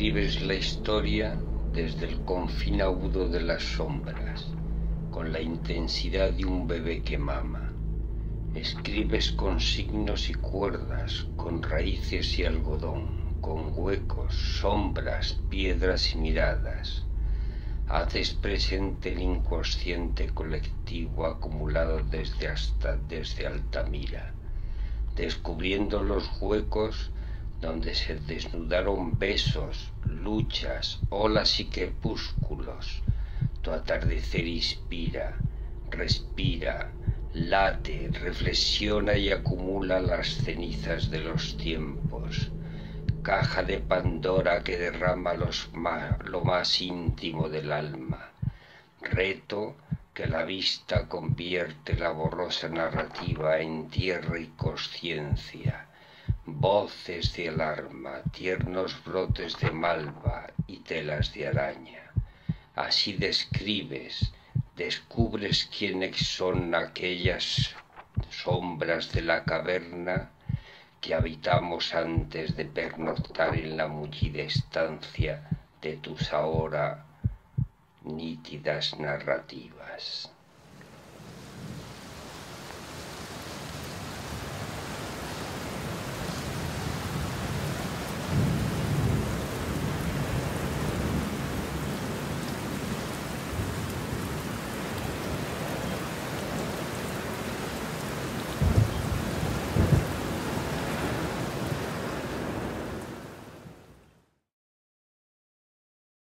Escribes la historia desde el confín agudo de las sombras, con la intensidad de un bebé que mama. Escribes con signos y cuerdas, con raíces y algodón, con huecos, sombras, piedras y miradas. Haces presente el inconsciente colectivo acumulado desde hasta desde Altamira, descubriendo los huecos donde se desnudaron besos, luchas, olas y crepúsculos. Tu atardecer inspira, respira, late, reflexiona y acumula las cenizas de los tiempos. Caja de Pandora que derrama lo más íntimo del alma. Reto que la vista convierte la borrosa narrativa en tierra y conciencia voces de alarma, tiernos brotes de malva y telas de araña. Así describes, descubres quiénes son aquellas sombras de la caverna que habitamos antes de pernoctar en la mullida estancia de tus ahora nítidas narrativas.